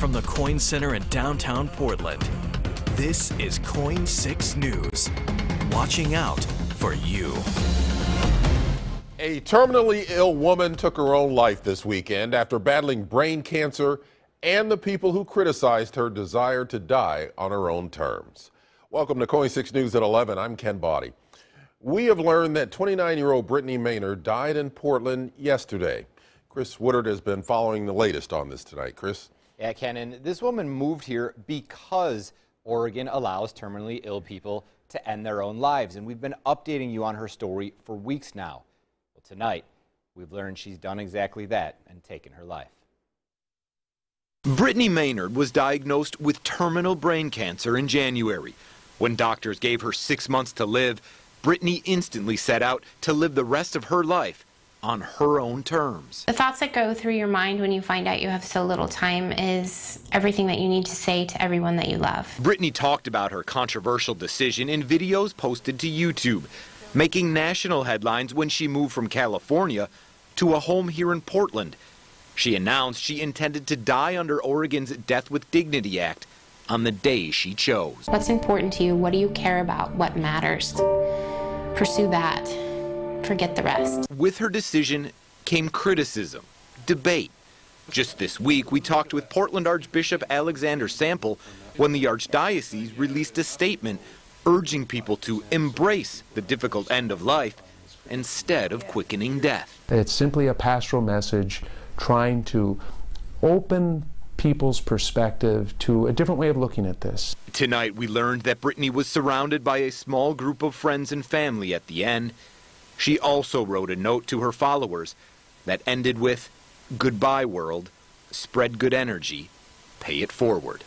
from the KOIN Center in downtown Portland. This is KOIN 6 News. Watching out for you. A terminally ill woman took her own life this weekend after battling brain cancer and the people who criticized her desire to die on her own terms. Welcome to KOIN 6 News at 11. I'm Ken Boddie. We have learned that 29 year old Brittany Maynard died in Portland yesterday. Chris Woodard has been following the latest on this tonight. Chris? Yeah, Cannon, this woman moved here because Oregon allows terminally ill people to end their own lives. And we've been updating you on her story for weeks now. Well, tonight, we've learned she's done exactly that and taken her life. Brittany Maynard was diagnosed with terminal brain cancer in January. When doctors gave her six months to live, Brittany instantly set out to live the rest of her life on her own terms. The thoughts that go through your mind when you find out you have so little time is everything that you need to say to everyone that you love. Brittany talked about her controversial decision in videos posted to YouTube, making national headlines when she moved from California to a home here in Portland. She announced she intended to die under Oregon's Death with Dignity Act on the day she chose. What's important to you? What do you care about? What matters? Pursue that forget the rest. With her decision came criticism, debate. Just this week, we talked with Portland Archbishop Alexander Sample when the Archdiocese released a statement urging people to embrace the difficult end of life instead of quickening death. It's simply a pastoral message trying to open people's perspective to a different way of looking at this. Tonight, we learned that Brittany was surrounded by a small group of friends and family at the end she also wrote a note to her followers that ended with, Goodbye, world. Spread good energy. Pay it forward.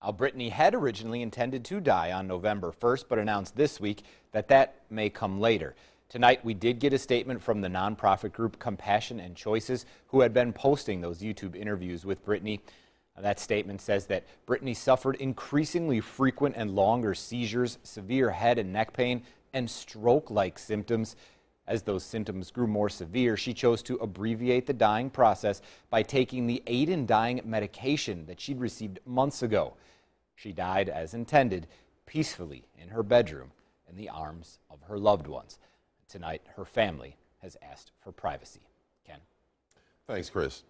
Now, Brittany had originally intended to die on November 1st, but announced this week that that may come later. Tonight, we did get a statement from the nonprofit group Compassion and Choices, who had been posting those YouTube interviews with Brittany. That statement says that Brittany suffered increasingly frequent and longer seizures, severe head and neck pain, and stroke like symptoms. As those symptoms grew more severe, she chose to abbreviate the dying process by taking the aid in dying medication that she'd received months ago. She died as intended, peacefully in her bedroom in the arms of her loved ones. Tonight, her family has asked for privacy. Ken. Thanks, Chris.